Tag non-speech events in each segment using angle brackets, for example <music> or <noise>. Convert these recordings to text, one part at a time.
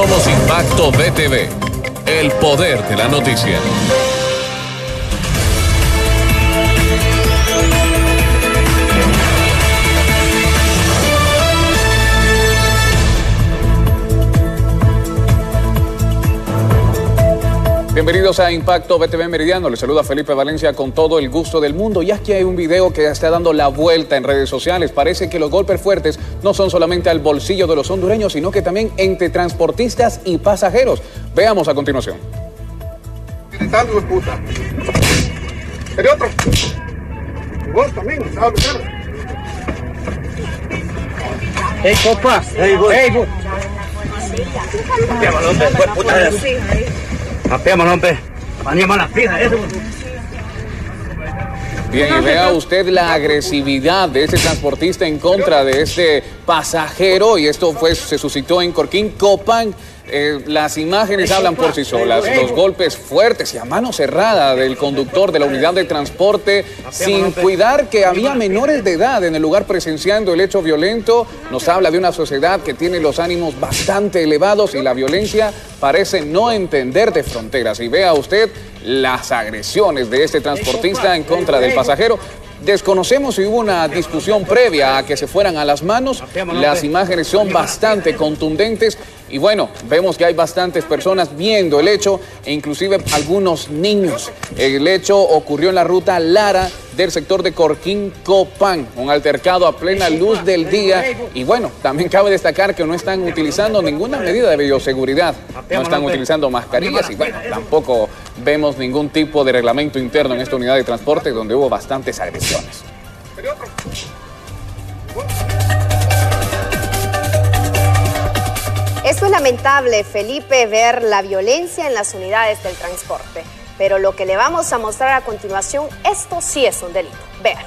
Somos Impacto BTV, el poder de la noticia. Bienvenidos a Impacto BTV Meridiano. Les saluda Felipe Valencia con todo el gusto del mundo. Y aquí hay un video que está dando la vuelta en redes sociales. Parece que los golpes fuertes no son solamente al bolsillo de los hondureños, sino que también entre transportistas y pasajeros. Veamos a continuación. Gritando, puta. ¿Quería otro? Vos también, ¿sabes meter? Hey, copa. Hey, vos. Hey, vos. Hombre, las fijas, eso. Bien, y vea usted la agresividad de este transportista en contra de este pasajero y esto fue, se suscitó en Corquín, Copán. Eh, las imágenes hablan por sí solas, los golpes fuertes y a mano cerrada del conductor de la unidad de transporte sin cuidar que había menores de edad en el lugar presenciando el hecho violento, nos habla de una sociedad que tiene los ánimos bastante elevados y la violencia parece no entender de fronteras. Y vea usted las agresiones de este transportista en contra del pasajero. Desconocemos si hubo una discusión previa a que se fueran a las manos. Las imágenes son bastante contundentes y bueno, vemos que hay bastantes personas viendo el hecho e inclusive algunos niños. El hecho ocurrió en la ruta Lara del sector de Corquín Copán, un altercado a plena luz del día. y bueno, también cabe destacar que no están utilizando ninguna medida de bioseguridad, no están utilizando mascarillas y bueno, tampoco vemos ningún tipo de reglamento interno en esta unidad de transporte donde hubo bastantes agresiones. Esto es lamentable, Felipe, ver la violencia en las unidades del transporte. Pero lo que le vamos a mostrar a continuación, esto sí es un delito. Vean.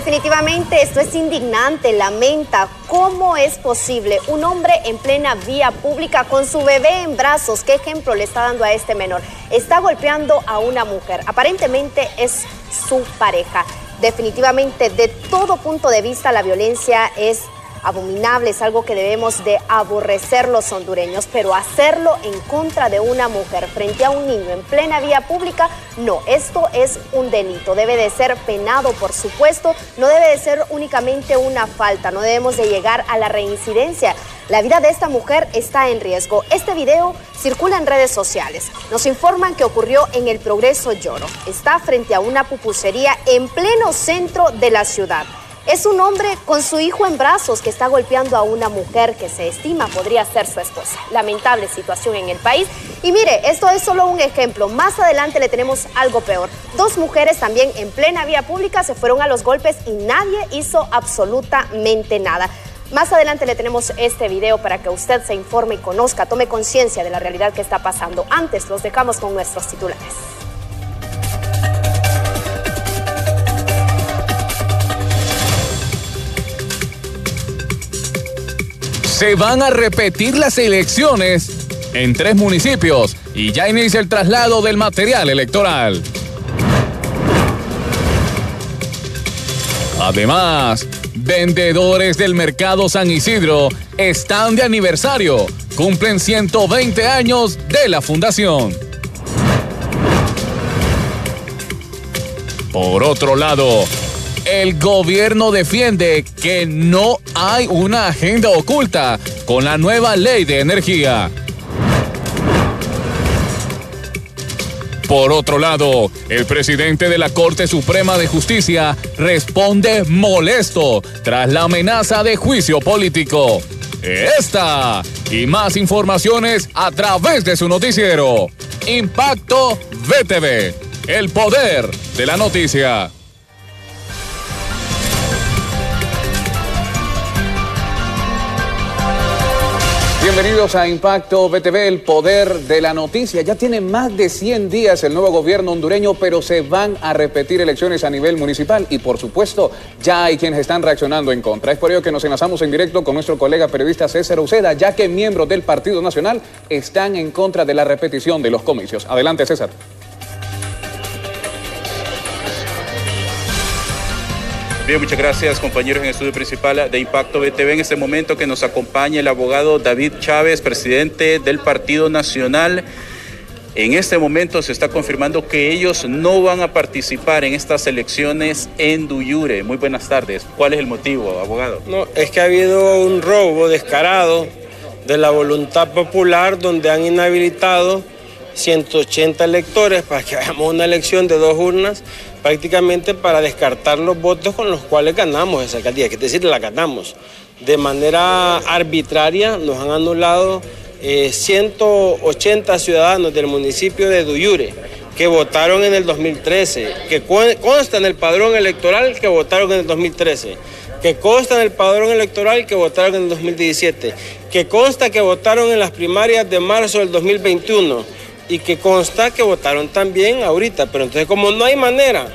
Definitivamente esto es indignante, lamenta. Cómo es posible un hombre en plena vía pública con su bebé en brazos, qué ejemplo le está dando a este menor, está golpeando a una mujer, aparentemente es su pareja. Definitivamente de todo punto de vista la violencia es abominable, es algo que debemos de aborrecer los hondureños, pero hacerlo en contra de una mujer frente a un niño en plena vía pública, no, esto es un delito, debe de ser penado, por supuesto, no debe de ser únicamente una falta, no debemos de llegar a la reincidencia. La vida de esta mujer está en riesgo. Este video circula en redes sociales. Nos informan que ocurrió en el Progreso Lloro. Está frente a una pupusería en pleno centro de la ciudad. Es un hombre con su hijo en brazos que está golpeando a una mujer que se estima podría ser su esposa. Lamentable situación en el país. Y mire, esto es solo un ejemplo. Más adelante le tenemos algo peor. Dos mujeres también en plena vía pública se fueron a los golpes y nadie hizo absolutamente nada. Más adelante le tenemos este video para que usted se informe y conozca, tome conciencia de la realidad que está pasando. Antes los dejamos con nuestros titulares. Se van a repetir las elecciones en tres municipios y ya inicia el traslado del material electoral. Además, vendedores del mercado San Isidro están de aniversario. Cumplen 120 años de la fundación. Por otro lado, el gobierno defiende que no hay una agenda oculta con la nueva ley de energía. Por otro lado, el presidente de la Corte Suprema de Justicia responde molesto tras la amenaza de juicio político. Esta y más informaciones a través de su noticiero. Impacto VTV, el poder de la noticia. Bienvenidos a Impacto BTV, el poder de la noticia. Ya tiene más de 100 días el nuevo gobierno hondureño, pero se van a repetir elecciones a nivel municipal y por supuesto ya hay quienes están reaccionando en contra. Es por ello que nos enlazamos en directo con nuestro colega periodista César Uceda, ya que miembros del Partido Nacional están en contra de la repetición de los comicios. Adelante, César. Bien, muchas gracias compañeros en el estudio principal de Impacto BTV. En este momento que nos acompaña el abogado David Chávez, presidente del Partido Nacional. En este momento se está confirmando que ellos no van a participar en estas elecciones en Duyure. Muy buenas tardes. ¿Cuál es el motivo, abogado? No, es que ha habido un robo descarado de la voluntad popular donde han inhabilitado 180 electores para que hagamos una elección de dos urnas prácticamente para descartar los votos con los cuales ganamos esa alcaldía, es decir, la ganamos. De manera arbitraria nos han anulado 180 eh, ciudadanos del municipio de Duyure que votaron en el 2013, que consta en el padrón electoral que votaron en el 2013, que consta en el padrón electoral que votaron en el 2017, que consta que votaron en las primarias de marzo del 2021 y que consta que votaron también ahorita. Pero entonces como no hay manera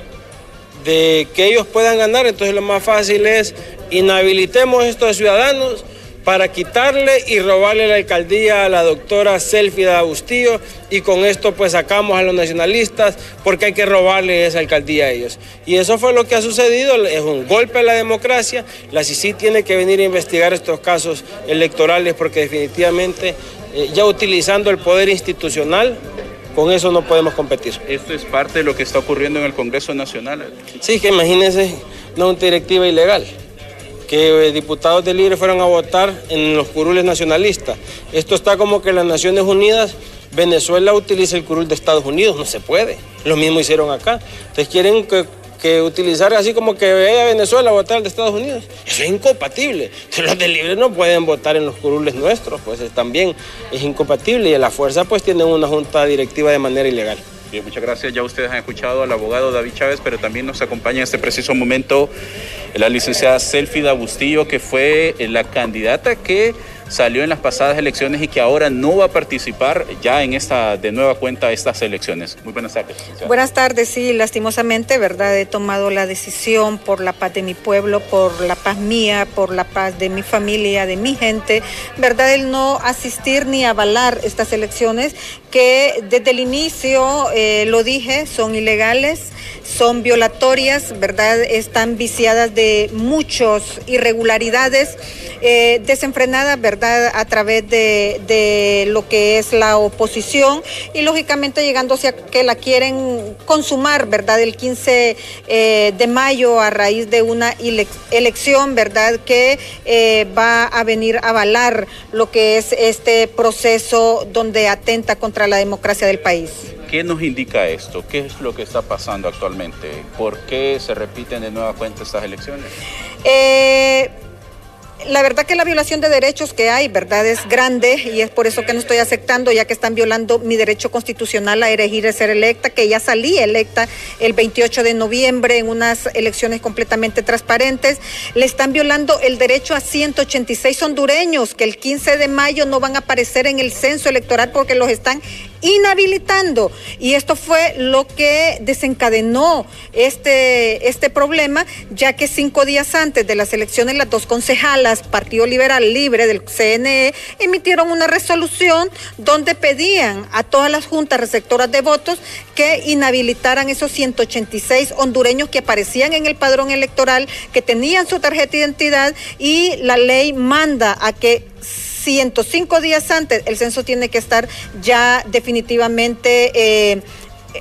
de que ellos puedan ganar, entonces lo más fácil es inhabilitemos a estos ciudadanos para quitarle y robarle la alcaldía a la doctora Selfie Agustío y con esto pues sacamos a los nacionalistas porque hay que robarle esa alcaldía a ellos. Y eso fue lo que ha sucedido, es un golpe a la democracia, la CICI tiene que venir a investigar estos casos electorales porque definitivamente eh, ya utilizando el poder institucional, con eso no podemos competir. ¿Esto es parte de lo que está ocurriendo en el Congreso Nacional? Sí, que imagínense una directiva ilegal que eh, diputados del Libre fueron a votar en los curules nacionalistas. Esto está como que las Naciones Unidas, Venezuela utiliza el curul de Estados Unidos, no se puede. Lo mismo hicieron acá. Entonces quieren que que utilizar así como que vaya a Venezuela a votar de Estados Unidos. Eso es incompatible. <laughs> Los de libre no pueden votar en los curules nuestros, pues también es incompatible y a la fuerza pues tienen una junta directiva de manera ilegal. Bien, muchas gracias. Ya ustedes han escuchado al abogado David Chávez, pero también nos acompaña en este preciso momento la licenciada Selfie Bustillo, que fue la candidata que salió en las pasadas elecciones y que ahora no va a participar ya en esta de nueva cuenta estas elecciones. Muy buenas tardes. Buenas tardes, sí, lastimosamente, ¿verdad? He tomado la decisión por la paz de mi pueblo, por la paz mía, por la paz de mi familia, de mi gente, ¿verdad? El no asistir ni avalar estas elecciones que desde el inicio, eh, lo dije, son ilegales, son violatorias, ¿verdad? Están viciadas de muchas irregularidades eh, desenfrenadas, ¿verdad? A través de, lo que es la oposición y lógicamente llegándose a que la quieren consumar, ¿verdad? El 15 eh, de mayo a raíz de una elección, ¿verdad? Que eh, va a venir a avalar lo que es este proceso donde atenta contra la democracia del país. ¿Qué nos indica esto? ¿Qué es lo que está pasando actualmente? ¿Por qué se repiten de nueva cuenta estas elecciones? Eh, la verdad que la violación de derechos que hay, ¿verdad? Es grande y es por eso que no estoy aceptando, ya que están violando mi derecho constitucional a elegir y ser electa, que ya salí electa el 28 de noviembre en unas elecciones completamente transparentes. Le están violando el derecho a 186 hondureños que el 15 de mayo no van a aparecer en el censo electoral porque los están inhabilitando. Y esto fue lo que desencadenó este, este problema, ya que cinco días antes de las elecciones, las dos concejalas, Partido Liberal Libre del CNE, emitieron una resolución donde pedían a todas las juntas receptoras de votos que inhabilitaran esos 186 hondureños que aparecían en el padrón electoral, que tenían su tarjeta de identidad y la ley manda a que 105 días antes, el censo tiene que estar ya definitivamente eh,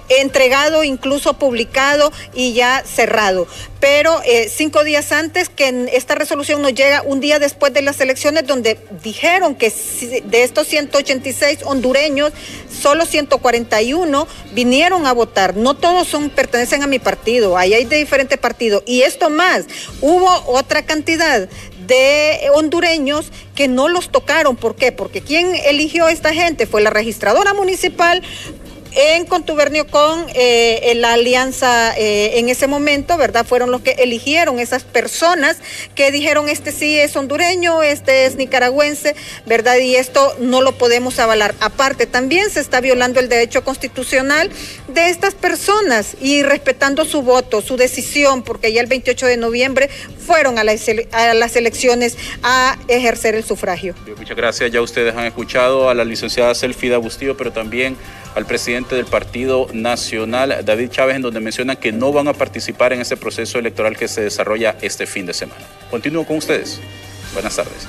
entregado, incluso publicado y ya cerrado. Pero eh, cinco días antes que esta resolución nos llega un día después de las elecciones donde dijeron que de estos 186 hondureños, solo 141 vinieron a votar. No todos son pertenecen a mi partido, ahí hay de diferentes partidos. Y esto más, hubo otra cantidad de hondureños que no los tocaron. ¿Por qué? Porque quien eligió a esta gente fue la registradora municipal en contubernio con eh, la alianza eh, en ese momento, ¿verdad? Fueron los que eligieron esas personas que dijeron este sí es hondureño, este es nicaragüense, ¿verdad? Y esto no lo podemos avalar. Aparte, también se está violando el derecho constitucional de estas personas y respetando su voto, su decisión, porque ya el 28 de noviembre fueron a, a las elecciones a ejercer el sufragio. Muchas gracias. Ya ustedes han escuchado a la licenciada Selfida Bustillo, pero también al presidente del Partido Nacional, David Chávez, en donde mencionan que no van a participar en ese proceso electoral que se desarrolla este fin de semana. Continúo con ustedes. Buenas tardes.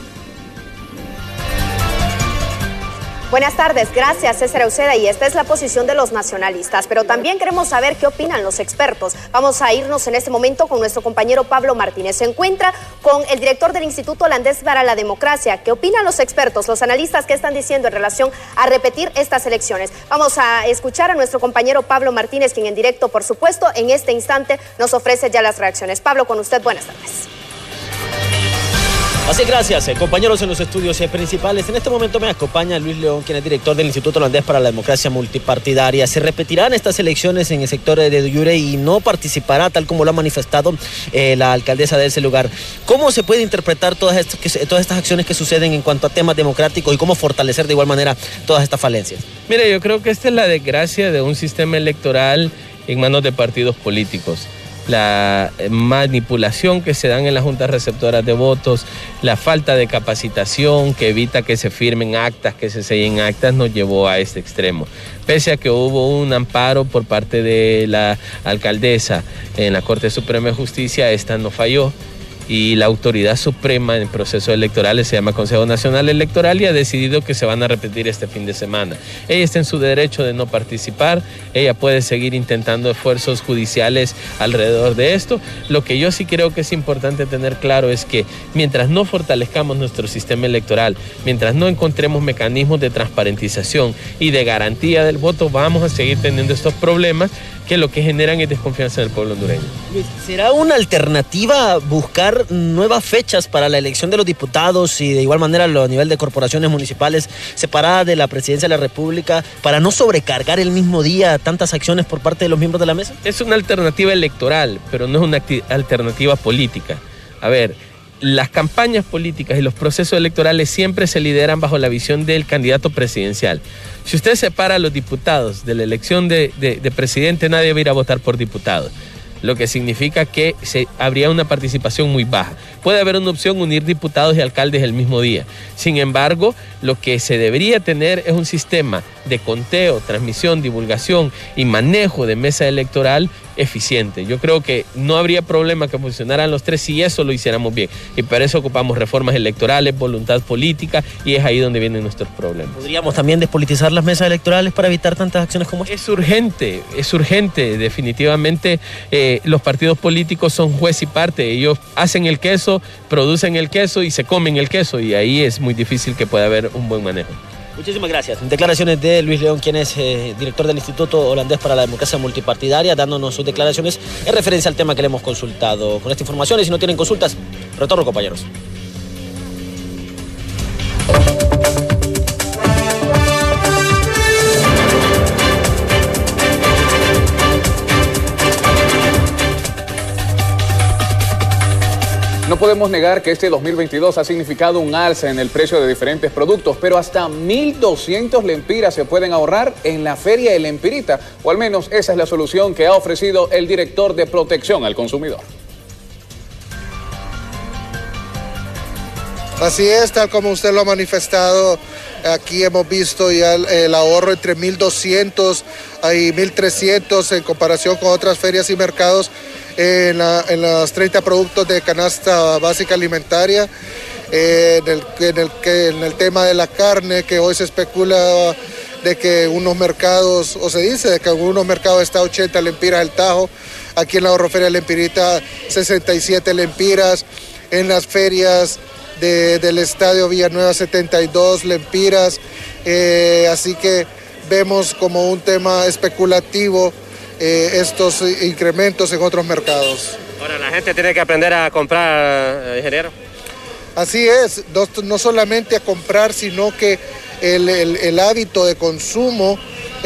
Buenas tardes, gracias César Euceda y esta es la posición de los nacionalistas, pero también queremos saber qué opinan los expertos. Vamos a irnos en este momento con nuestro compañero Pablo Martínez. Se encuentra con el director del Instituto Holandés para la Democracia. ¿Qué opinan los expertos, los analistas, qué están diciendo en relación a repetir estas elecciones? Vamos a escuchar a nuestro compañero Pablo Martínez, quien en directo, por supuesto, en este instante nos ofrece ya las reacciones. Pablo, con usted, buenas tardes. Así gracias, eh, compañeros en los estudios eh, principales. En este momento me acompaña Luis León, quien es director del Instituto Holandés para la Democracia Multipartidaria. Se repetirán estas elecciones en el sector de Duyure y no participará, tal como lo ha manifestado eh, la alcaldesa de ese lugar. ¿Cómo se puede interpretar todas estas, todas estas acciones que suceden en cuanto a temas democráticos y cómo fortalecer de igual manera todas estas falencias? Mire, yo creo que esta es la desgracia de un sistema electoral en manos de partidos políticos la manipulación que se dan en las juntas receptoras de votos, la falta de capacitación que evita que se firmen actas, que se sellen actas, nos llevó a este extremo. Pese a que hubo un amparo por parte de la alcaldesa en la Corte Suprema de Justicia, esta no falló y la autoridad suprema en procesos electorales se llama Consejo Nacional Electoral y ha decidido que se van a repetir este fin de semana. Ella está en su derecho de no participar, ella puede seguir intentando esfuerzos judiciales alrededor de esto. Lo que yo sí creo que es importante tener claro es que mientras no fortalezcamos nuestro sistema electoral, mientras no encontremos mecanismos de transparentización y de garantía del voto, vamos a seguir teniendo estos problemas que lo que generan es desconfianza en el pueblo hondureño. ¿Será una alternativa buscar nuevas fechas para la elección de los diputados y de igual manera a nivel de corporaciones municipales separadas de la presidencia de la República para no sobrecargar el mismo día tantas acciones por parte de los miembros de la mesa? Es una alternativa electoral, pero no es una alternativa política. A ver, las campañas políticas y los procesos electorales siempre se lideran bajo la visión del candidato presidencial. Si usted separa a los diputados de la elección de, presidente, nadie va a ir a votar por diputado lo que significa que se, habría una participación muy baja. Puede haber una opción unir diputados y alcaldes el mismo día. Sin embargo, lo que se debería tener es un sistema de conteo, transmisión, divulgación y manejo de mesa electoral eficiente. Yo creo que no habría problema que funcionaran los tres si eso lo hiciéramos bien. Y para eso ocupamos reformas electorales, voluntad política y es ahí donde vienen nuestros problemas. ¿Podríamos también despolitizar las mesas electorales para evitar tantas acciones como esta? Es urgente, es urgente. Definitivamente eh, los partidos políticos son juez y parte. Ellos hacen el queso, producen el queso y se comen el queso y ahí es muy difícil que pueda haber un buen manejo. Muchísimas gracias. Declaraciones de Luis León, quien es eh, director del Instituto Holandés para la Democracia Multipartidaria, dándonos sus declaraciones en referencia al tema que le hemos consultado. Con esta información, y si no tienen consultas, retorno, compañeros. No podemos negar que este 2022 ha significado un alza en el precio de diferentes productos, pero hasta 1.200 lempiras se pueden ahorrar en la Feria El Empirita, o al menos esa es la solución que ha ofrecido el director de protección al consumidor. Así es, tal como usted lo ha manifestado, aquí hemos visto ya el, ahorro entre 1.200 y 1.300 en comparación con otras ferias y mercados en, los 30 productos de canasta básica alimentaria. Eh, en, el, en tema de la carne, que hoy se especula de que unos mercados, o se dice de que en unos mercados está 80 lempiras el tajo, aquí en la ahorroferia Lempirita 67 lempiras, en las ferias del Estadio Villanueva 72 lempiras, eh, así que vemos como un tema especulativo eh, estos incrementos en otros mercados. Ahora, la gente tiene que aprender a comprar, eh, ingeniero. Así es, no, solamente a comprar, sino que el, hábito de consumo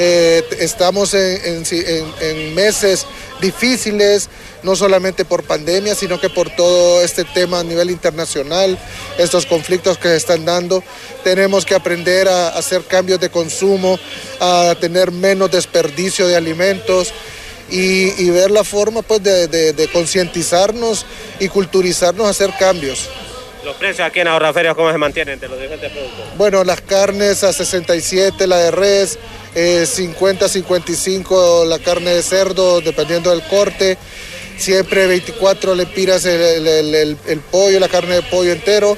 Eh, estamos en, en- en meses difíciles, no solamente por pandemia, sino que por todo este tema a nivel internacional, estos conflictos que se están dando. Tenemos que aprender a hacer cambios de consumo, a tener menos desperdicio de alimentos y, ver la forma pues, de- de concientizarnos y culturizarnos a hacer cambios. Los precios aquí en Ahorraferias, ¿cómo se mantienen de los diferentes productos? Bueno, las carnes a 67, la de res, eh, 50, 55 la carne de cerdo, dependiendo del corte. Siempre 24 lempiras el, el- el- el- el pollo, la carne de pollo entero.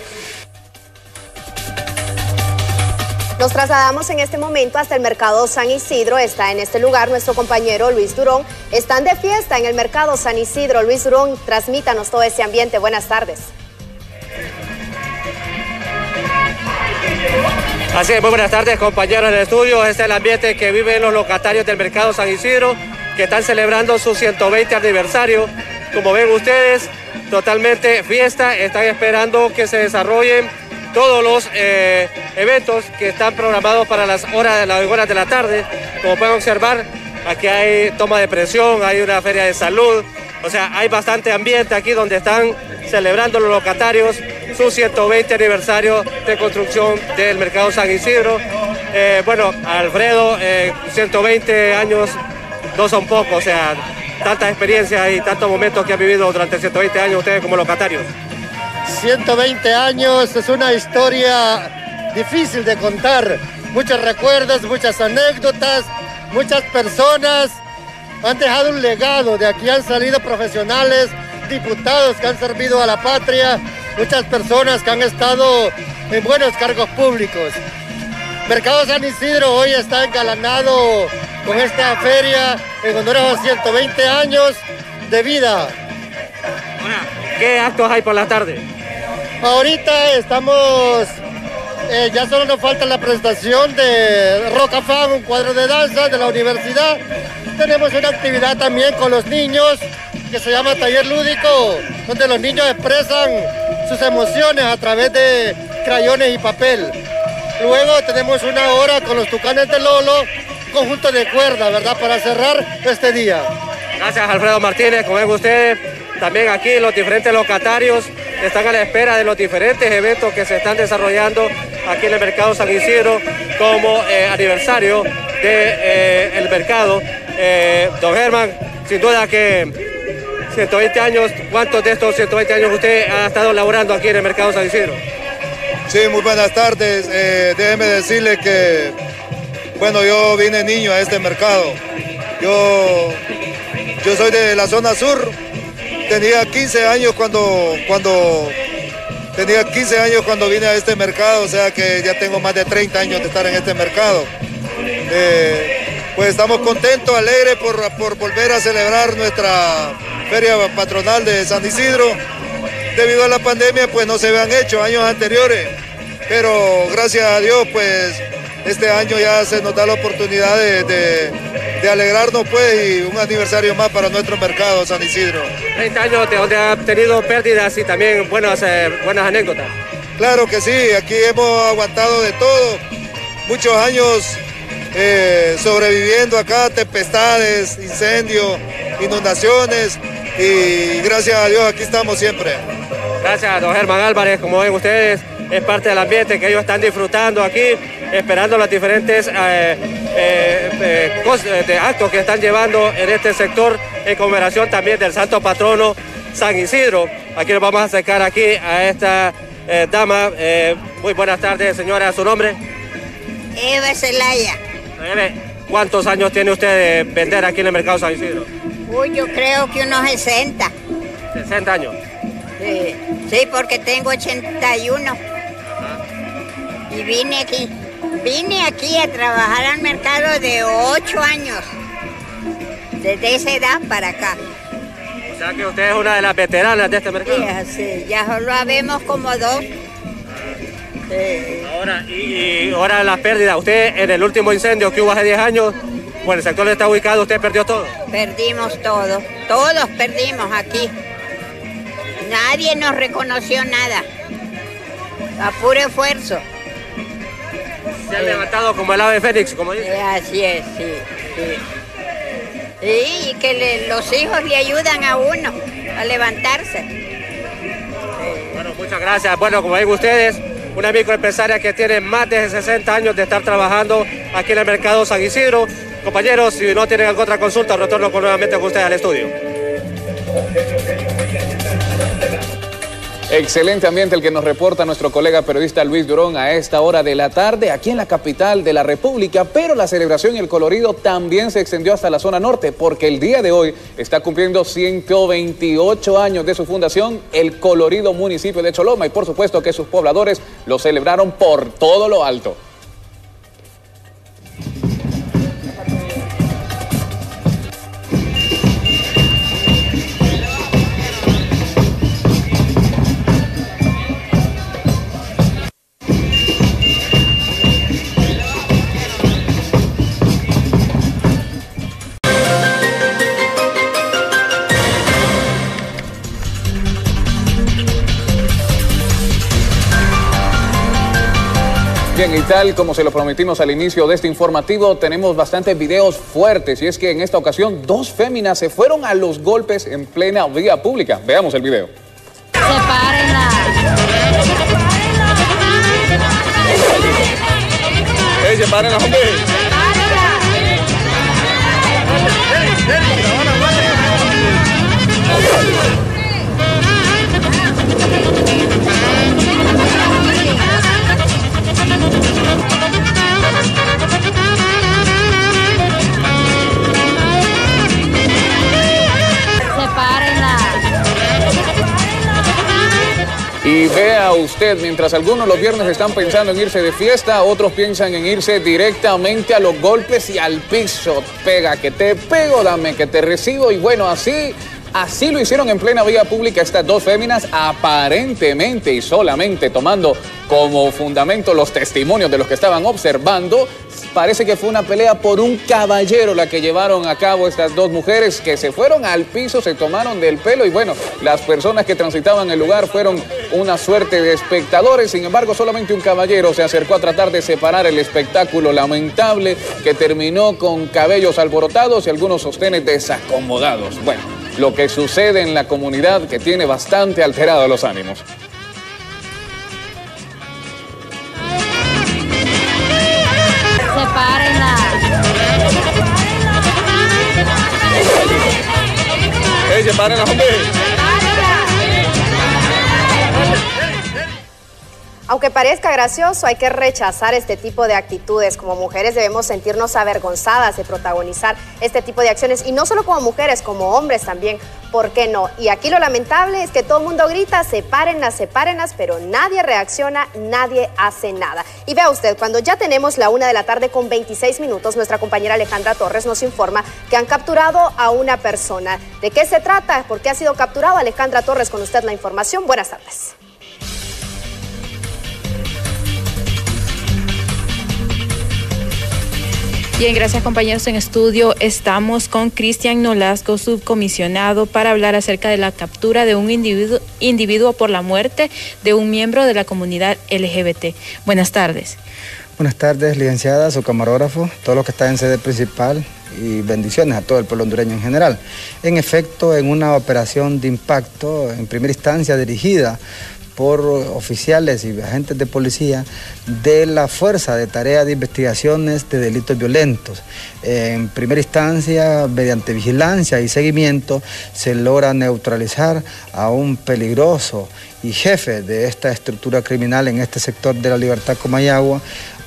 Nos trasladamos en este momento hasta el mercado San Isidro. Está en este lugar nuestro compañero Luis Durón. Están de fiesta en el mercado San Isidro. Luis Durón, transmítanos todo ese ambiente. Buenas tardes. Así es, muy buenas tardes compañeros del estudio. Este es el ambiente que viven los locatarios del mercado San Isidro, que están celebrando su 120 aniversario. Como ven ustedes, totalmente fiesta. Están esperando que se desarrollen todos los eh, eventos que están programados para las horas, las horas de la tarde. Como pueden observar, aquí hay toma de presión, hay una feria de salud. O sea, hay bastante ambiente aquí donde están celebrando los locatarios su 120 aniversario de construcción del Mercado San Isidro. Eh, bueno, Alfredo, eh, 120 años no son pocos, o sea, tantas experiencias y tantos momentos que han vivido durante 120 años ustedes como locatarios. 120 años es una historia difícil de contar. Muchos recuerdos, muchas anécdotas, muchas personas han dejado un legado. De aquí han salido profesionales, diputados que han servido a la patria, muchas personas que han estado en buenos cargos públicos. Mercado San Isidro hoy está engalanado con esta feria en honor a los 120 años de vida. ¿Qué actos hay por la tarde? Ahorita estamos, eh, ya solo nos falta la presentación de Roca Fan, un cuadro de danza de la universidad. Tenemos una actividad también con los niños que se llama Taller Lúdico, donde los niños expresan sus emociones a través de crayones y papel. Luego tenemos una hora con los Tucanes de Lolo, conjunto de cuerda, ¿verdad? Para cerrar este día. Gracias Alfredo Martínez, como ven ustedes, también aquí los diferentes locatarios están a la espera de los diferentes eventos que se están desarrollando aquí en el mercado San Isidro como eh, aniversario del mercado. Eh, don Germán, sin duda que 120 años, ¿cuántos de estos 120 años usted ha estado laborando aquí en el mercado San Isidro? Sí, muy buenas tardes. Eh, déjeme decirle que, bueno, yo vine niño a este mercado. Yo, yo soy de la zona sur. Tenía 15 años cuando, cuando, tenía 15 años cuando vine a este mercado, o sea que ya tengo más de 30 años de estar en este mercado. Eh, pues estamos contentos, alegres por, por volver a celebrar nuestra feria patronal de San Isidro. Debido a la pandemia, pues no se habían hecho años anteriores, pero gracias a Dios, pues este año ya se nos da la oportunidad de, de- de alegrarnos, pues, y un aniversario más para nuestro mercado San Isidro. 30 años de donde ha tenido pérdidas y también buenas, eh, buenas anécdotas. Claro que sí, aquí hemos aguantado de todo, muchos años eh, sobreviviendo acá, tempestades, incendios, inundaciones, y gracias a Dios aquí estamos siempre. Gracias, don Germán Álvarez. Como ven ustedes, es parte del ambiente que ellos están disfrutando aquí, esperando los diferentes eh, eh, eh, de actos que están llevando en este sector en conmemoración también del santo patrono San Isidro. Aquí nos vamos a acercar aquí a esta dama. Muy buenas tardes, señora. ¿Su nombre? Eva Zelaya. Eve, ¿Cuántos años tiene usted de vender aquí en el mercado San Isidro? Uy, yo creo que unos 60. 60 años. Sí, sí, porque tengo 81. Y vine aquí. Vine aquí a trabajar al mercado de 8 años. Desde esa edad para acá. O sea que usted es una de las veteranas de este mercado. Sí, así, ya solo habemos como dos. Sí. Ahora, y, y ahora las pérdidas. Usted en el último incendio que hubo hace 10 años, bueno, el sector donde está ubicado, usted perdió todo. Perdimos todo. Todos perdimos aquí. Nadie nos reconoció nada. A puro esfuerzo. Se ha levantado como el ave fénix, como dice. Eh, así es, sí, y que le- los hijos le ayudan a uno a levantarse. Bueno, muchas gracias. Bueno, como ven ustedes, una microempresaria que tiene más de 60 años de estar trabajando aquí en el mercado San Isidro. Compañeros, si no tienen alguna otra consulta, retorno nuevamente con ustedes al estudio. Excelente ambiente el que nos reporta nuestro colega periodista Luis Durón a esta hora de la tarde aquí en la capital de la República, pero la celebración y el colorido también se extendió hasta la zona norte porque el día de hoy está cumpliendo 128 años de su fundación el colorido municipio de Choloma y por supuesto que sus pobladores lo celebraron por todo lo alto. Bien, y tal como se lo prometimos al inicio de este informativo, tenemos bastantes videos fuertes y es que en esta ocasión dos féminas se fueron a los golpes en plena vía pública. Veamos el video. ¡Ey, separen hombre! Y vea usted, mientras algunos los viernes están pensando en irse de fiesta, otros piensan en irse directamente a los golpes y al piso. Pega que te pego, dame que te recibo. Y bueno, así, así lo hicieron en plena vía pública estas dos féminas, aparentemente y solamente tomando como fundamento los testimonios de los que estaban observando. Parece que fue una pelea por un caballero la que llevaron a cabo estas dos mujeres que se fueron al piso, se tomaron del pelo y bueno, las personas que transitaban el lugar fueron una suerte de espectadores. Sin embargo, solamente un caballero se acercó a tratar de separar el espectáculo lamentable que terminó con cabellos alborotados y algunos sostenes desacomodados. Bueno, lo que sucede en la comunidad que tiene bastante alterados los ánimos. ¡Ey, separen hombre! Aunque parezca gracioso, hay que rechazar este tipo de actitudes. Como mujeres debemos sentirnos avergonzadas de protagonizar este tipo de acciones. Y no solo como mujeres, como hombres también. ¿Por qué no? Y aquí lo lamentable es que todo el mundo grita, sepárenlas, sepárenlas, pero nadie reacciona, nadie hace nada. Y vea usted, cuando ya tenemos la una de la tarde con 26 minutos, nuestra compañera Alejandra Torres nos informa que han capturado a una persona. ¿De qué se trata? ¿Por qué ha sido capturado? Alejandra Torres, con usted la información. Buenas tardes. Bien, gracias compañeros en estudio. Estamos con Cristian Nolasco, subcomisionado, para hablar acerca de la captura de un individuo, por la muerte de un miembro de la comunidad LGBT. Buenas tardes. Buenas tardes, licenciada, su camarógrafo, todos los que están en sede principal y bendiciones a todo el pueblo hondureño en general. En efecto, en una operación de impacto, en primera instancia dirigida por oficiales y agentes de policía de la Fuerza de Tarea de Investigaciones de Delitos Violentos. En primera instancia, mediante vigilancia y seguimiento, se logra neutralizar a un peligroso y jefe de esta estructura criminal en este sector de la libertad Comayagua,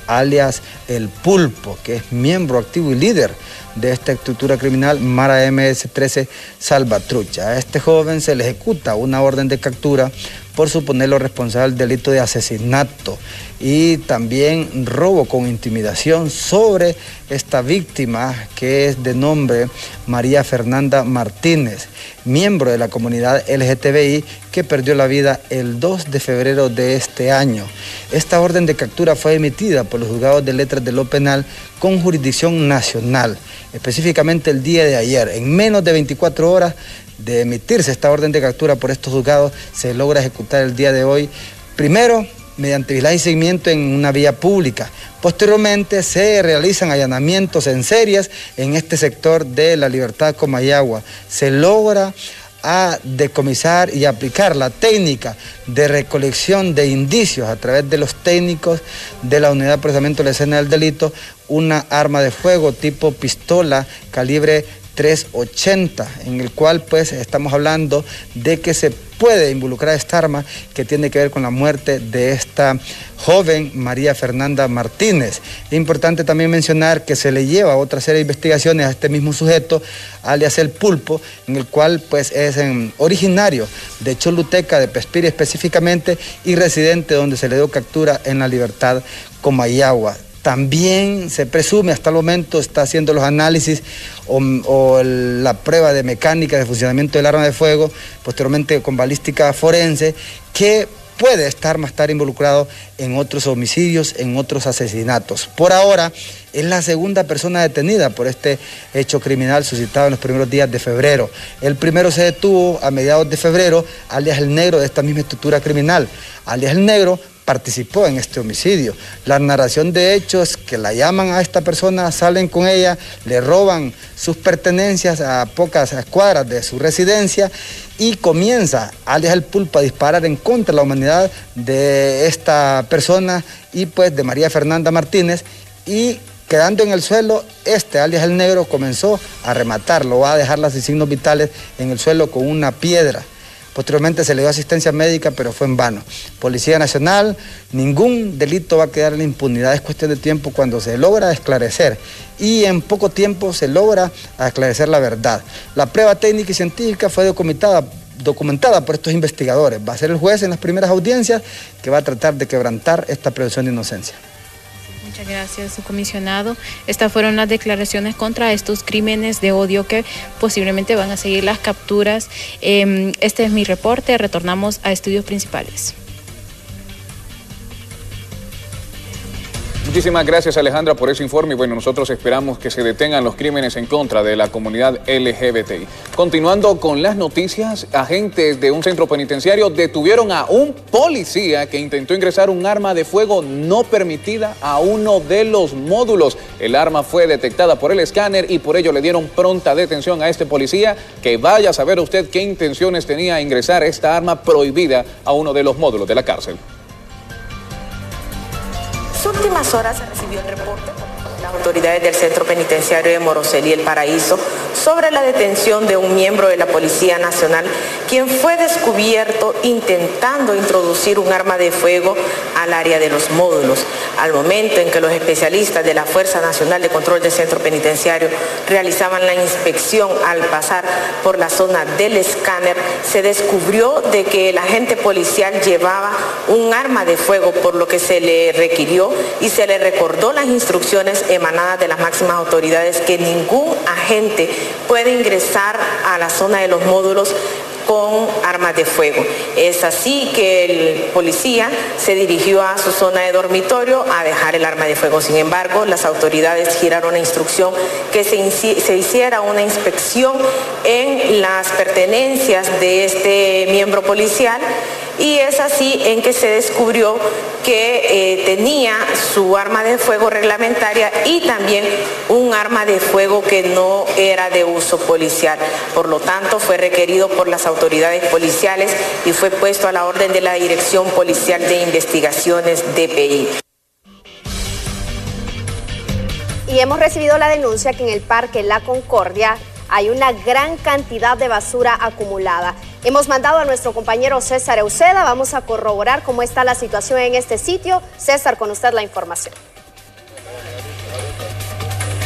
alias El Pulpo, que es miembro activo y líder de esta estructura criminal Mara MS-13 Salvatrucha. A este joven se le ejecuta una orden de captura por suponerlo responsable del delito de asesinato y también robo con intimidación sobre esta víctima que es de nombre María Fernanda Martínez, miembro de la comunidad LGTBI que perdió la vida el 2 de febrero de este año. Esta orden de captura fue emitida por los juzgados de letras de lo penal con jurisdicción nacional, específicamente el día de ayer. En menos de 24 horas de emitirse esta orden de captura por estos juzgados, se logra ejecutar el día de hoy. Primero, mediante vigilancia y seguimiento en una vía pública. Posteriormente se realizan allanamientos en series en este sector de la Libertad Comayagua. Se logra a decomisar y aplicar la técnica de recolección de indicios a través de los técnicos de la unidad de procesamiento de la escena del delito, una arma de fuego tipo pistola calibre 380, en el cual pues estamos hablando de que se puede involucrar esta arma que tiene que ver con la muerte de esta joven María Fernanda Martínez. Importante también mencionar que se le lleva otra serie de investigaciones a este mismo sujeto, alias el pulpo, en el cual pues es originario de Choluteca, de Pespiri específicamente, y residente donde se le dio captura en la libertad Comayagua. También se presume, hasta el momento está haciendo los análisis o, la prueba de mecánica de funcionamiento del arma de fuego, posteriormente con balística forense, que puede estar más tarde involucrado en otros homicidios, en otros asesinatos. Por ahora, es la segunda persona detenida por este hecho criminal suscitado en los primeros días de febrero. El primero se detuvo a mediados de febrero, alias el negro de esta misma estructura criminal. Alias el negro participó en este homicidio. La narración de hechos que la llaman a esta persona, salen con ella, le roban sus pertenencias a pocas cuadras de su residencia y comienza, alias el pulpo, a disparar en contra de la humanidad de esta persona y pues de María Fernanda Martínez y quedando en el suelo, este, alias el negro, comenzó a rematarlo, a dejar las signos vitales en el suelo con una piedra. Posteriormente se le dio asistencia médica, pero fue en vano. Policía Nacional, ningún delito va a quedar en impunidad, es cuestión de tiempo cuando se logra esclarecer y en poco tiempo se logra esclarecer la verdad. La prueba técnica y científica fue documentada documentada por estos investigadores. Va a ser el juez en las primeras audiencias que va a tratar de quebrantar esta presunción de inocencia. Muchas gracias, su comisionado. Estas fueron las declaraciones contra estos crímenes de odio que posiblemente van a seguir las capturas. Em, este es mi reporte. Retornamos a estudios principales. Muchísimas gracias Alejandra por ese informe y bueno, nosotros esperamos que se detengan los crímenes en contra de la comunidad LGBTI. Continuando con las noticias, agentes de un centro penitenciario detuvieron a un policía que intentó ingresar un arma de fuego no permitida a uno de los módulos. El arma fue detectada por el escáner y por ello le dieron pronta detención a este policía que vaya a saber usted qué intenciones tenía ingresar esta arma prohibida a uno de los módulos de la cárcel últimas horas se recibió el reporte las autoridades del Centro Penitenciario de Morosel y El Paraíso sobre la detención de un miembro de la Policía Nacional, quien fue descubierto intentando introducir un arma de fuego al área de los módulos. Al momento en que los especialistas de la Fuerza Nacional de Control del Centro Penitenciario realizaban la inspección al pasar por la zona del escáner, se descubrió de que el agente policial llevaba un arma de fuego, por lo que se le requirió y se le recordó las instrucciones emanadas de las máximas autoridades que ningún agente puede ingresar a la zona de los módulos con armas de fuego. Es así que el policía se dirigió a su zona de dormitorio a dejar el arma de fuego. Sin embargo, las autoridades giraron la instrucción que se hiciera una inspección en las pertenencias de este miembro policial y es así en que se descubrió que eh, tenía su arma de fuego reglamentaria y también un arma de fuego que no era de uso policial. Por lo tanto, fue requerido por las autoridades policiales y fue puesto a la orden de la Dirección Policial de Investigaciones DPI. Y hemos recibido la denuncia que en el Parque La Concordia hay una gran cantidad de basura acumulada. Hemos mandado a nuestro compañero César Euseda, vamos a corroborar cómo está la situación en este sitio. César, con usted la información.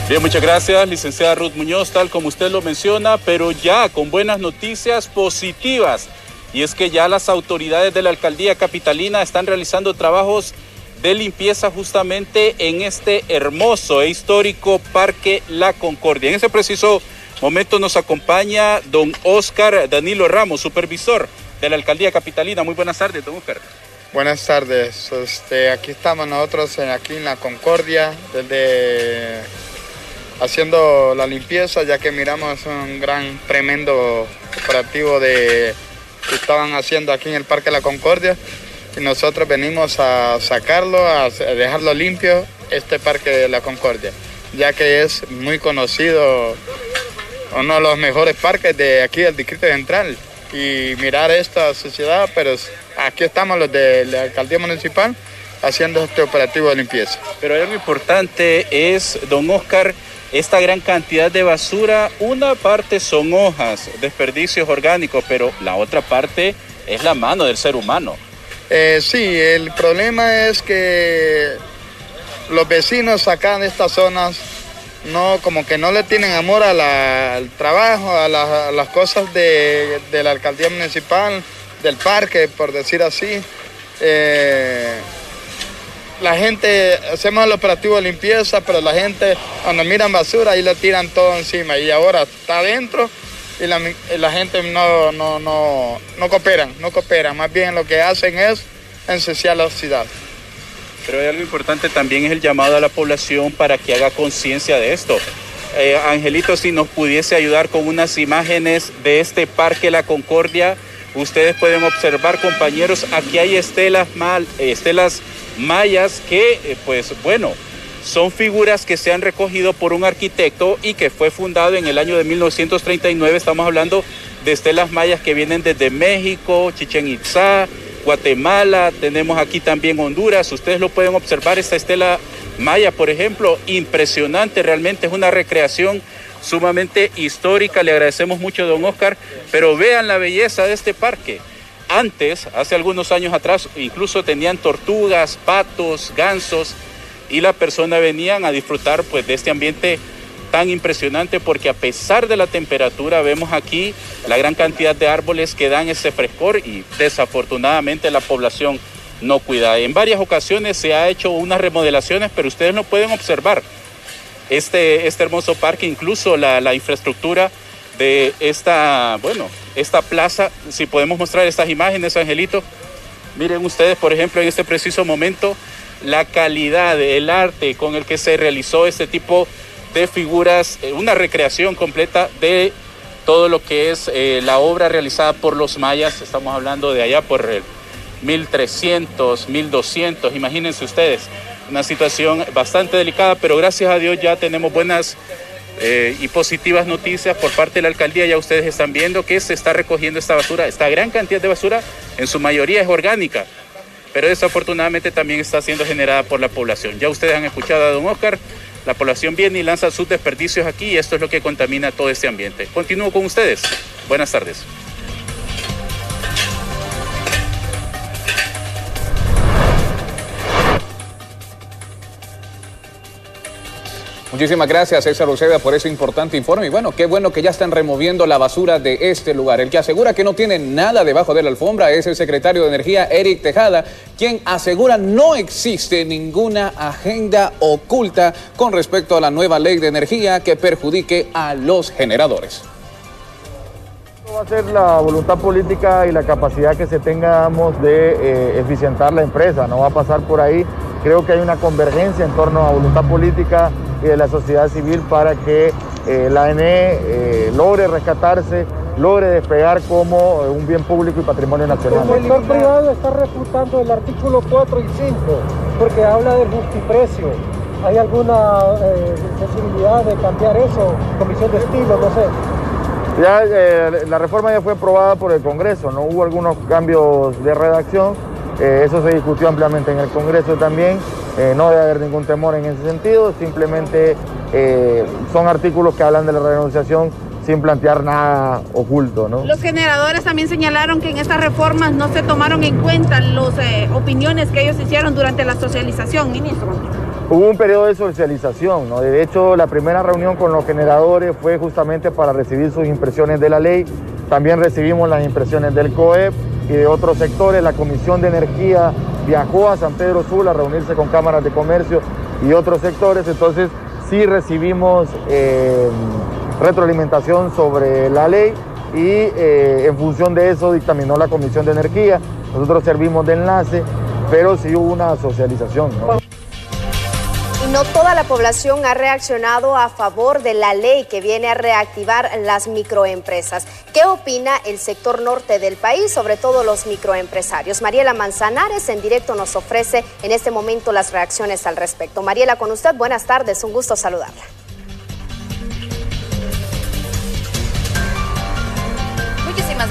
Bien, muchas gracias, licenciada Ruth Muñoz, tal como usted lo menciona, pero ya con buenas noticias positivas. Y es que ya las autoridades de la alcaldía capitalina están realizando trabajos de limpieza justamente en este hermoso e histórico Parque La Concordia. En ese preciso momento nos acompaña don Oscar Danilo Ramos, supervisor de la Alcaldía Capitalina. Muy buenas tardes, don Oscar. Buenas tardes, este, aquí estamos nosotros aquí en la Concordia, desde haciendo la limpieza, ya que miramos un gran, tremendo operativo de, que estaban haciendo aquí en el Parque La Concordia. y nosotros venimos a sacarlo, a dejarlo limpio, este Parque de la Concordia, ya que es muy conocido, uno de los mejores parques de aquí del Distrito Central. Y mirar esta sociedad, pero aquí estamos los de la Alcaldía Municipal haciendo este operativo de limpieza. Pero algo importante es, don Oscar, esta gran cantidad de basura, una parte son hojas, desperdicios orgánicos, pero la otra parte es la mano del ser humano. Eh, sí, el problema es que los vecinos acá en estas zonas no como que no le tienen amor al trabajo, a, las cosas de, la alcaldía municipal, del parque, por decir así. Eh, la gente, hacemos el operativo de limpieza, pero la gente cuando miran basura ahí le tiran todo encima y ahora está adentro y la, gente no, no, no, no cooperan, no cooperan, más bien lo que hacen es ensuciar la ciudad. Pero hay algo importante también es el llamado a la población para que haga conciencia de esto. Eh, Angelito, si nos pudiese ayudar con unas imágenes de este Parque La Concordia, ustedes pueden observar, compañeros, aquí hay estelas, mal, estelas mayas que, eh, pues bueno, son figuras que se han recogido por un arquitecto y que fue fundado en el año de 1939. Estamos hablando de estelas mayas que vienen desde México, Chichen Itzá, Guatemala, tenemos aquí también Honduras. Ustedes lo pueden observar, esta estela maya, por ejemplo, impresionante, realmente es una recreación sumamente histórica. Le agradecemos mucho, don Oscar, pero vean la belleza de este parque. Antes, hace algunos años atrás, incluso tenían tortugas, patos, gansos, y la persona venían a disfrutar pues, de este ambiente tan impresionante porque a pesar de la temperatura vemos aquí la gran cantidad de árboles que dan ese frescor y desafortunadamente la población no cuida. En varias ocasiones se ha hecho unas remodelaciones, pero ustedes no pueden observar este, este hermoso parque, incluso la, la infraestructura de esta, bueno, esta plaza, si podemos mostrar estas imágenes, Angelito, miren ustedes, por ejemplo, en este preciso momento, la calidad, el arte con el que se realizó este tipo de figuras, eh, una recreación completa de todo lo que es eh, la obra realizada por los mayas, estamos hablando de allá por el 1300, 1200, imagínense ustedes, una situación bastante delicada, pero gracias a Dios ya tenemos buenas eh, y positivas noticias por parte de la alcaldía. Ya ustedes están viendo que se está recogiendo esta basura. Esta gran cantidad de basura, en su mayoría es orgánica, pero desafortunadamente también está siendo generada por la población. Ya ustedes han escuchado a don Oscar. La población viene y lanza sus desperdicios aquí y esto es lo que contamina todo este ambiente. Continúo con ustedes. Buenas tardes. Muchísimas gracias, César Uceda, por ese importante informe. Y bueno, qué bueno que ya están removiendo la basura de este lugar. El que asegura que no tiene nada debajo de la alfombra es el secretario de Energía, Eric Tejada, quien asegura no existe ninguna agenda oculta con respecto a la nueva ley de energía que perjudique a los generadores. Va a ser la voluntad política y la capacidad que se tengamos de eh, eficientar la empresa, no va a pasar por ahí. Creo que hay una convergencia en torno a voluntad política y de la sociedad civil para que eh, la ANE eh, logre rescatarse, logre despegar como un bien público y patrimonio nacional. El sector privado está refutando el artículo 4 y 5 porque habla del justiprecio. ¿Hay alguna posibilidad de cambiar eso? Comisión de estilo, no sé. Ya eh, la reforma ya fue aprobada por el Congreso, no hubo algunos cambios de redacción, eh, eso se discutió ampliamente en el Congreso también, eh, no debe haber ningún temor en ese sentido, simplemente son artículos que hablan de la renunciación sin plantear nada oculto. ¿no? Los generadores también señalaron que en estas reformas no se tomaron en cuenta las opiniones que ellos hicieron durante la socialización, ministro. Hubo un periodo de socialización, ¿no? de hecho la primera reunión con los generadores fue justamente para recibir sus impresiones de la ley, también recibimos las impresiones del COEP y de otros sectores, la Comisión de Energía viajó a San Pedro Sula a reunirse con cámaras de comercio y otros sectores, entonces sí recibimos eh, retroalimentación sobre la ley y eh, en función de eso dictaminó la Comisión de Energía, nosotros servimos de enlace, pero sí hubo una socialización. No toda la población ha reaccionado a favor de la ley que viene a reactivar las microempresas. ¿Qué opina el sector norte del país, sobre todo los microempresarios? Mariela Manzanares en directo nos ofrece en este momento las reacciones al respecto. Mariela, con usted, buenas tardes, un gusto saludarla.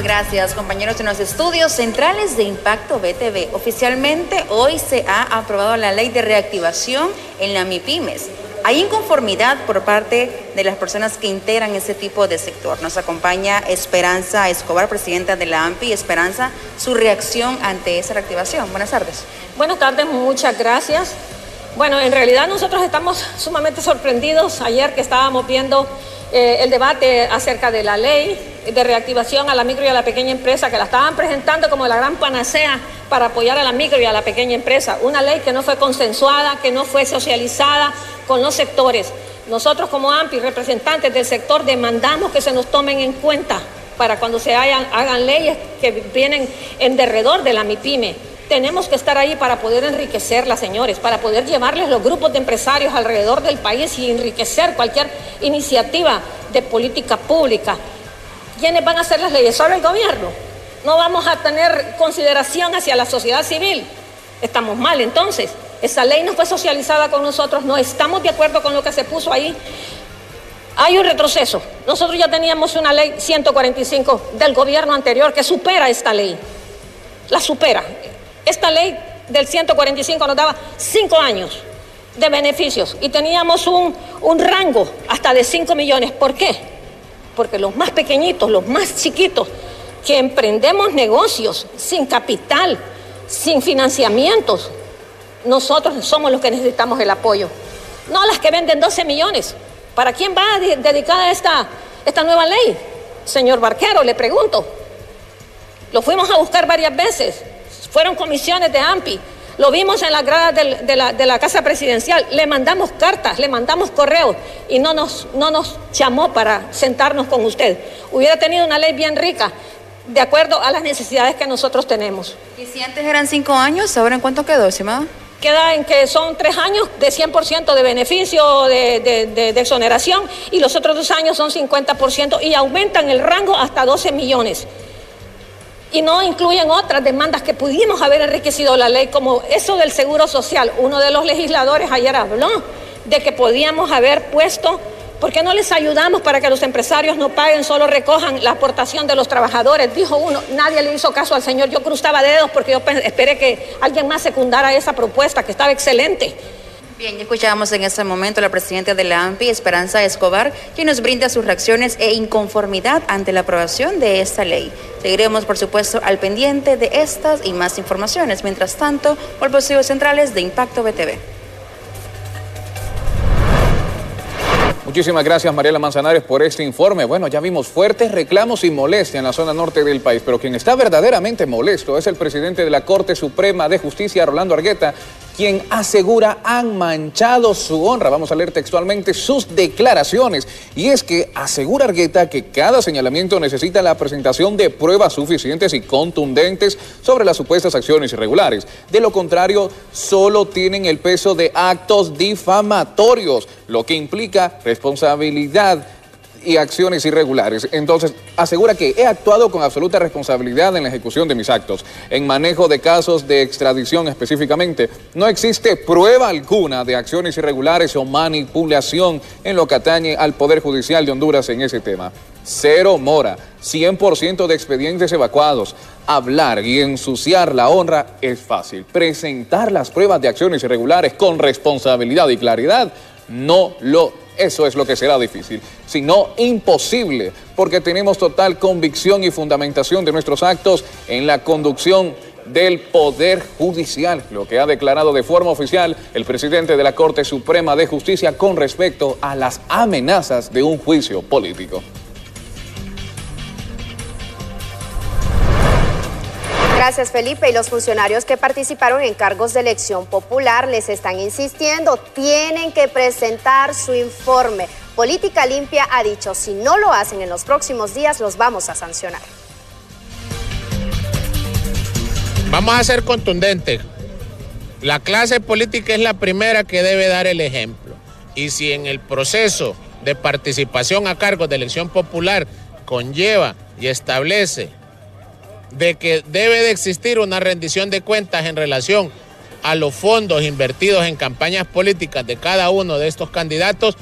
Gracias, compañeros en los estudios centrales de Impacto BTV. Oficialmente hoy se ha aprobado la ley de reactivación en la MIPIMES. Hay inconformidad por parte de las personas que integran ese tipo de sector. Nos acompaña Esperanza Escobar, presidenta de la AMPI. Esperanza, su reacción ante esa reactivación. Buenas tardes. Buenas tardes, muchas gracias. Bueno, en realidad nosotros estamos sumamente sorprendidos ayer que estábamos viendo eh, el debate acerca de la ley de reactivación a la micro y a la pequeña empresa, que la estaban presentando como la gran panacea para apoyar a la micro y a la pequeña empresa. Una ley que no fue consensuada, que no fue socializada con los sectores. Nosotros como AMPI, representantes del sector, demandamos que se nos tomen en cuenta para cuando se hagan, leyes que vienen en derredor de la MIPYME. Tenemos que estar ahí para poder enriquecerlas, señores, para poder llevarles los grupos de empresarios alrededor del país y enriquecer cualquier iniciativa de política pública. ¿Quiénes van a hacer las leyes? Solo el gobierno. No vamos a tener consideración hacia la sociedad civil. Estamos mal entonces. Esa ley no fue socializada con nosotros, no estamos de acuerdo con lo que se puso ahí. Hay un retroceso. Nosotros ya teníamos una ley 145 del gobierno anterior que supera esta ley. La supera. Esta ley del 145 nos daba cinco años de beneficios y teníamos un, un rango hasta de 5 millones. ¿Por qué? Porque los más pequeñitos, los más chiquitos, que emprendemos negocios sin capital, sin financiamientos, nosotros somos los que necesitamos el apoyo. No las que venden 12 millones. ¿Para quién va dedicada esta, esta nueva ley? Señor Barquero, le pregunto. Lo fuimos a buscar varias veces. Fueron comisiones de AMPI. Lo vimos en las gradas de, la, de, la, Casa Presidencial. Le mandamos cartas, le mandamos correos y no nos, no nos llamó para sentarnos con usted. Hubiera tenido una ley bien rica, de acuerdo a las necesidades que nosotros tenemos. ¿Y si antes eran cinco años, ahora en cuánto quedó, estimada? Queda en que son tres años de 100% de beneficio de, de, de, exoneración y los otros dos años son 50% y aumentan el rango hasta 12 millones y no incluyen otras demandas que pudimos haber enriquecido la ley, como eso del seguro social. Uno de los legisladores ayer habló de que podíamos haber puesto, ¿por qué no les ayudamos para que los empresarios no paguen, solo recojan la aportación de los trabajadores? Dijo uno, nadie le hizo caso al señor, yo cruzaba dedos porque yo esperé que alguien más secundara esa propuesta, que estaba excelente. Bien, ya escuchábamos en este momento a la presidenta de la AMPI, Esperanza Escobar, quien nos brinda sus reacciones e inconformidad ante la aprobación de esta ley. Seguiremos, por supuesto, al pendiente de estas y más informaciones. Mientras tanto, por los centrales de Impacto BTV. Muchísimas gracias Mariela Manzanares por este informe. Bueno, ya vimos fuertes reclamos y molestia en la zona norte del país, pero quien está verdaderamente molesto es el presidente de la Corte Suprema de Justicia, Rolando Argueta, quien asegura han manchado su honra. Vamos a leer textualmente sus declaraciones. Y es que asegura Argueta que cada señalamiento necesita la presentación de pruebas suficientes y contundentes sobre las supuestas acciones irregulares. De lo contrario, solo tienen el peso de actos difamatorios, lo que implica responsabilidad y acciones irregulares. Entonces, asegura que he actuado con absoluta responsabilidad en la ejecución de mis actos. En manejo de casos de extradición específicamente, no existe prueba alguna de acciones irregulares o manipulación en lo que atañe al Poder Judicial de Honduras en ese tema. Cero mora, 100% de expedientes evacuados. Hablar y ensuciar la honra es fácil. Presentar las pruebas de acciones irregulares con responsabilidad y claridad no lo eso es lo que será difícil, sino imposible, porque tenemos total convicción y fundamentación de nuestros actos en la conducción del Poder Judicial, lo que ha declarado de forma oficial el presidente de la Corte Suprema de Justicia con respecto a las amenazas de un juicio político. Gracias Felipe. Y los funcionarios que participaron en cargos de elección popular les están insistiendo, tienen que presentar su informe. Política Limpia ha dicho, si no lo hacen en los próximos días, los vamos a sancionar. Vamos a ser contundentes. La clase política es la primera que debe dar el ejemplo. Y si en el proceso de participación a cargo de elección popular conlleva y establece de que debe de existir una rendición de cuentas en relación a los fondos invertidos en campañas políticas de cada uno de estos candidatos,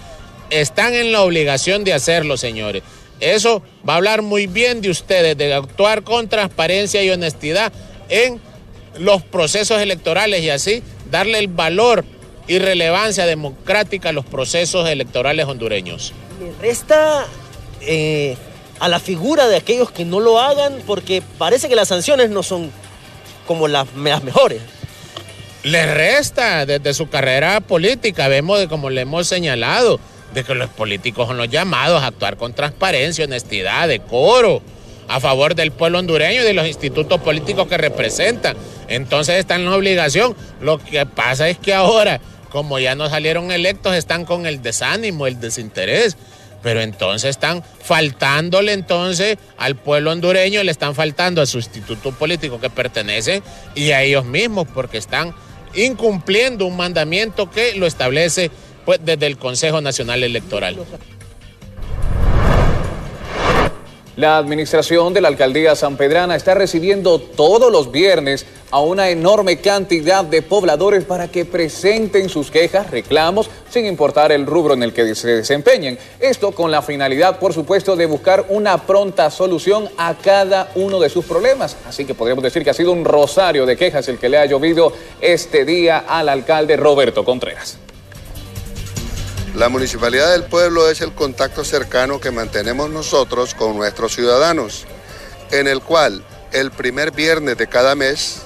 están en la obligación de hacerlo, señores. Eso va a hablar muy bien de ustedes, de actuar con transparencia y honestidad en los procesos electorales y así darle el valor y relevancia democrática a los procesos electorales hondureños. Resta eh, a la figura de aquellos que no lo hagan porque parece que las sanciones no son como las, las mejores. Le resta desde su carrera política, vemos de como le hemos señalado, de que los políticos son los llamados a actuar con transparencia, honestidad, decoro, a favor del pueblo hondureño y de los institutos políticos que representan. Entonces están en la obligación. Lo que pasa es que ahora, como ya no salieron electos, están con el desánimo, el desinterés. Pero entonces están faltándole entonces al pueblo hondureño, le están faltando a su instituto político que pertenecen y a ellos mismos porque están incumpliendo un mandamiento que lo establece pues, desde el Consejo Nacional Electoral. La administración de la alcaldía San Pedrana está recibiendo todos los viernes a una enorme cantidad de pobladores para que presenten sus quejas, reclamos, sin importar el rubro en el que se desempeñen. Esto con la finalidad, por supuesto, de buscar una pronta solución a cada uno de sus problemas. Así que podríamos decir que ha sido un rosario de quejas el que le ha llovido este día al alcalde Roberto Contreras. La Municipalidad del Pueblo es el contacto cercano que mantenemos nosotros con nuestros ciudadanos, en el cual el primer viernes de cada mes,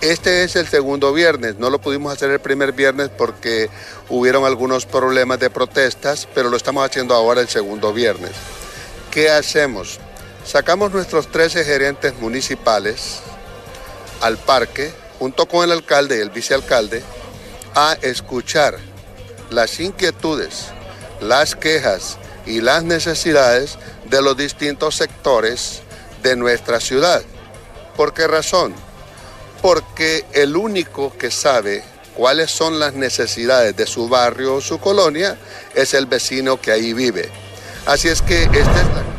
este es el segundo viernes, no lo pudimos hacer el primer viernes porque hubieron algunos problemas de protestas, pero lo estamos haciendo ahora el segundo viernes. ¿Qué hacemos? Sacamos nuestros 13 gerentes municipales al parque, junto con el alcalde y el vicealcalde, a escuchar las inquietudes, las quejas y las necesidades de los distintos sectores de nuestra ciudad. ¿Por qué razón? Porque el único que sabe cuáles son las necesidades de su barrio o su colonia es el vecino que ahí vive. Así es que esta es la...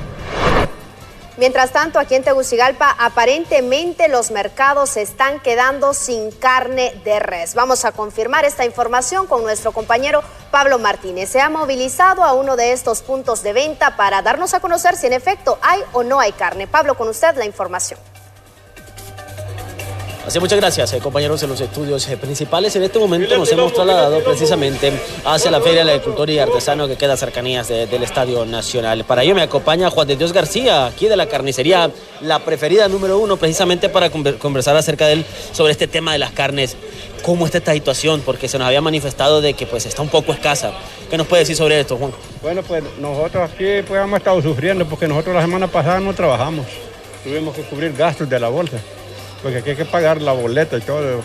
Mientras tanto, aquí en Tegucigalpa, aparentemente los mercados se están quedando sin carne de res. Vamos a confirmar esta información con nuestro compañero Pablo Martínez. Se ha movilizado a uno de estos puntos de venta para darnos a conocer si en efecto hay o no hay carne. Pablo, con usted la información. Así muchas gracias, eh, compañeros en los estudios eh, principales. En este momento nos hemos trasladado precisamente hacia la Feria del Agricultor y Artesano que queda a cercanías de- del Estadio Nacional. Para ello me acompaña Juan de Dios García, aquí de la carnicería, la preferida número uno, precisamente para conver- conversar acerca de él sobre este tema de las carnes. ¿Cómo está esta situación? Porque se nos había manifestado de que pues está un poco escasa. ¿Qué nos puede decir sobre esto, Juan? Bueno, pues nosotros aquí pues, hemos estado sufriendo porque nosotros la semana pasada no trabajamos. Tuvimos que cubrir gastos de la bolsa. Porque aquí hay que pagar la boleta y todo,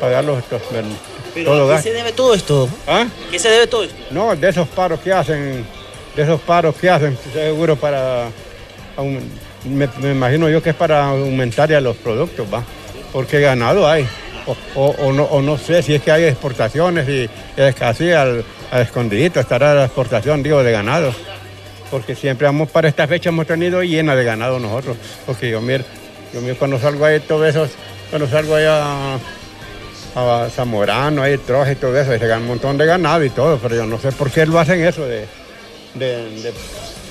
pagar los Pero todo ¿a qué se debe todo esto? ¿Ah? ¿Qué se debe todo esto? No, de esos paros que hacen, de esos paros que hacen, seguro para, me, me imagino yo que es para aumentar ya los productos, va, porque ganado hay. O, o- o no, o no sé si es que hay exportaciones y es así al, al escondidito estará la exportación, digo, de ganado. Porque siempre vamos para esta fecha hemos tenido llena de ganado nosotros. Porque yo miro, yo miro cuando salgo ahí todo eso, cuando salgo allá a Zamorano, hay troje y todo eso, y se gana un montón de ganado y todo, pero yo no sé por qué lo hacen eso de, de- de-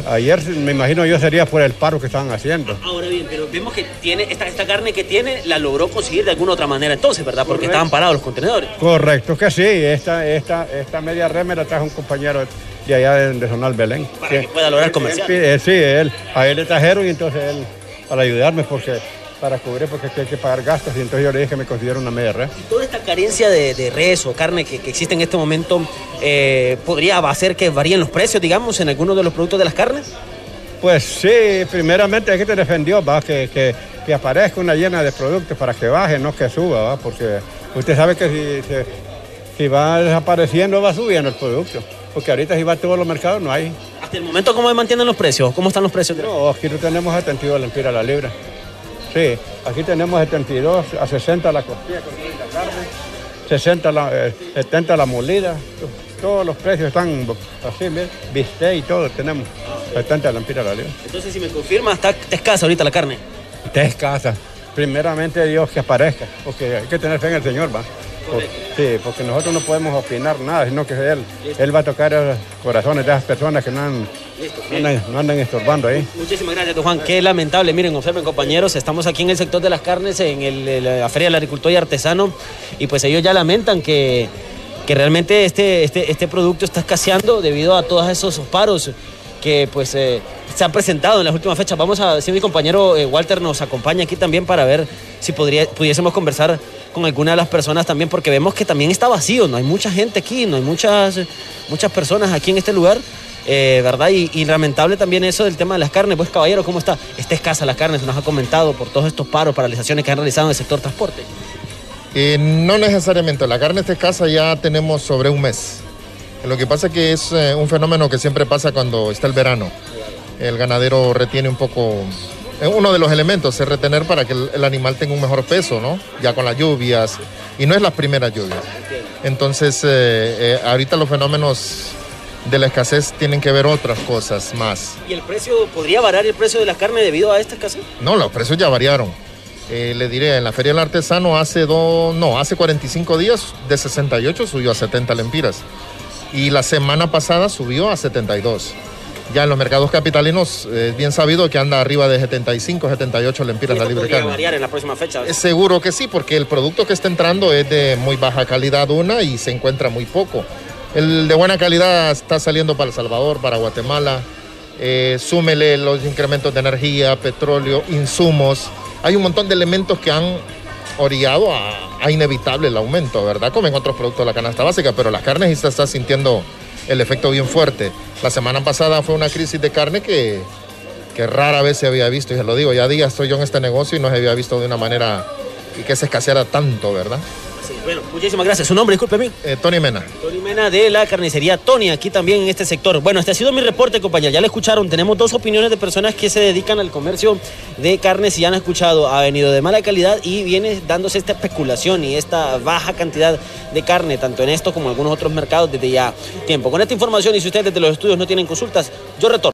Ayer me imagino yo sería por el paro que estaban haciendo. Ahora bien, pero vemos que tiene esta, esta carne que tiene la logró conseguir de alguna otra manera entonces, ¿verdad? Porque estaban parados los contenedores. Correcto que sí, esta, esta, esta media red me la trajo un compañero de allá de, de Zonal Belén. Para que pueda lograr comercial. él pide- sí, él, a él le trajeron y entonces él, para ayudarme, porque para cubrir, porque hay que pagar gastos, y entonces yo le dije que me considero una media red. Toda esta carencia de, de res o carne que, que existe en este momento eh, podría hacer que varíen los precios, digamos, en algunos de los productos de las carnes. Pues sí, primeramente hay que te defendió, va, que, que, que aparezca una llena de productos para que baje, no que suba, va, porque usted sabe que si, si, si va desapareciendo va subiendo el producto, porque ahorita si va a todos los mercados no hay. Hasta el momento, ¿cómo mantienen los precios? ¿Cómo están los precios? No, aquí tenemos 72 lempiras la libra. Sí, aquí tenemos 72 a 60 la costilla con la carne 60 la, eh, 70 la molida, todos los precios están así, mira, bistec y todo tenemos, 70 lempiras la libra. Entonces, si me confirma, está escasa ahorita la carne. Está escasa. Primeramente Dios que aparezca, porque hay que tener fe en el Señor, va. Por- sí, porque nosotros no podemos opinar nada, sino que Él, él va a tocar los corazones de esas personas que no, han- no andan, no andan estorbando ahí. Muchísimas gracias, don Juan. Qué lamentable. Miren, observen, compañeros, estamos aquí en el sector de las carnes, en el- la Feria del Agricultor y Artesano, y pues ellos ya lamentan que, que realmente este, este, este producto está escaseando debido a todos esos paros que pues eh, se han presentado en las últimas fechas. Vamos a, si mi compañero eh, Walter nos acompaña aquí también para ver si podría, pudiésemos conversar con alguna de las personas también, porque vemos que también está vacío, no hay mucha gente aquí, no hay muchas, muchas personas aquí en este lugar. eh, ¿Verdad? Y, lamentable también eso del tema de las carnes. Pues, caballero, ¿cómo está? Está escasa la carne, se nos ha comentado por todos estos paros, paralizaciones que han realizado en el sector transporte. Eh, no necesariamente, la carne está escasa ya tenemos sobre un mes. Lo que pasa es que es eh, un fenómeno que siempre pasa cuando está el verano. El ganadero retiene un poco, uno de los elementos es retener para que el, el animal tenga un mejor peso, ¿no? Ya con las lluvias, y no es las primeras lluvias. Entonces, eh, eh, ahorita los fenómenos de la escasez tienen que ver otras cosas más. ¿Y el precio, podría variar el precio de la carne debido a esta escasez? No, los precios ya variaron. Eh, le diré, en la Feria del Artesano hace dos, no, hace 45 días de 68 subió a 70 lempiras. Y la semana pasada subió a 72. Ya en los mercados capitalinos eh, es bien sabido que anda arriba de 75, 78 lempiras la libre podría carne. variar en la próxima fecha. Es seguro que sí, porque el producto que está entrando es de muy baja calidad una y se encuentra muy poco. El de buena calidad está saliendo para El Salvador, para Guatemala. Eh, súmele los incrementos de energía, petróleo, insumos. Hay un montón de elementos que han orillado a, a inevitable el aumento, ¿verdad? Como en otros productos de la canasta básica, pero las carnes sí se está sintiendo el efecto bien fuerte. La semana pasada fue una crisis de carne que, que rara vez se había visto, y se lo digo, ya días estoy yo en este negocio y no se había visto de una manera y que se escaseara tanto, ¿verdad? Sí, bueno, muchísimas gracias. ¿Su nombre, discúlpeme? Eh, Tony Mena. Tony Mena de la carnicería Tony, aquí también en este sector. Bueno, este ha sido mi reporte, compañero. Ya lo escucharon. Tenemos dos opiniones de personas que se dedican al comercio de carnes y ya han escuchado. Ha venido de mala calidad y viene dándose esta especulación y esta baja cantidad de carne, tanto en esto como en algunos otros mercados desde ya tiempo. Con esta información y si ustedes desde los estudios no tienen consultas, yo retorno.